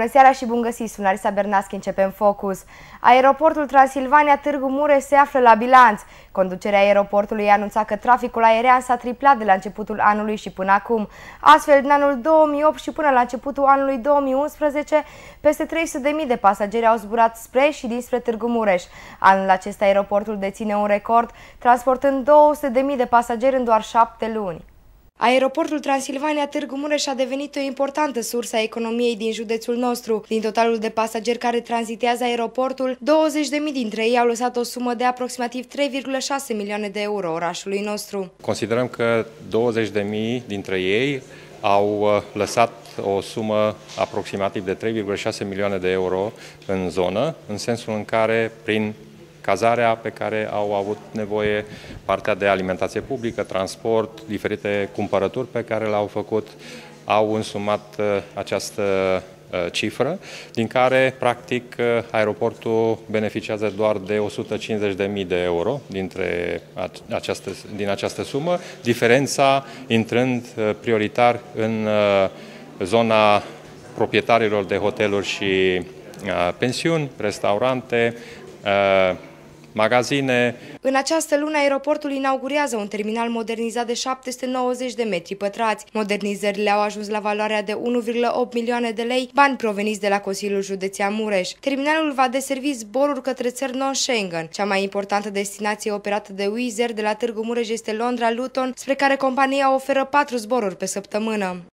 Bună seara și bun găsit! Sunt Larisa Bernaschi, începem Focus. Aeroportul Transilvania Târgu Mureș se află la bilanț. Conducerea aeroportului a anunțat că traficul aerian s-a triplat de la începutul anului și până acum. Astfel, din anul 2008 și până la începutul anului 2011, peste 300.000 de pasageri au zburat spre și dinspre Târgu Mureș. Anul acesta aeroportul deține un record, transportând 200.000 de pasageri în doar șapte luni. Aeroportul Transilvania Târgu Mureș a devenit o importantă sursă a economiei din județul nostru. Din totalul de pasageri care tranzitează aeroportul, 20.000 dintre ei au lăsat o sumă de aproximativ 3,6 milioane de euro orașului nostru. Considerăm că 20.000 dintre ei au uh, lăsat o sumă aproximativ de 3,6 milioane de euro în zonă, în sensul în care, prin cazarea pe care au avut nevoie, partea de alimentație publică, transport, diferite cumpărături pe care le-au făcut, au însumat uh, această uh, cifră, din care, practic, uh, aeroportul beneficiază doar de 150.000 de euro dintre această, din această sumă, diferența intrând prioritar în zona proprietarilor de hoteluri și pensiuni, restaurante, magazine. În această lună, aeroportul inaugurează un terminal modernizat de 790 de metri pătrați. Modernizările au ajuns la valoarea de 1,8 milioane de lei, bani proveniți de la Consiliul Județean Mureș. Terminalul va deservi zboruri către țări non-Schengen. Cea mai importantă destinație operată de Wizz Air de la Târgu Mureș este Londra-Luton, spre care compania oferă patru zboruri pe săptămână.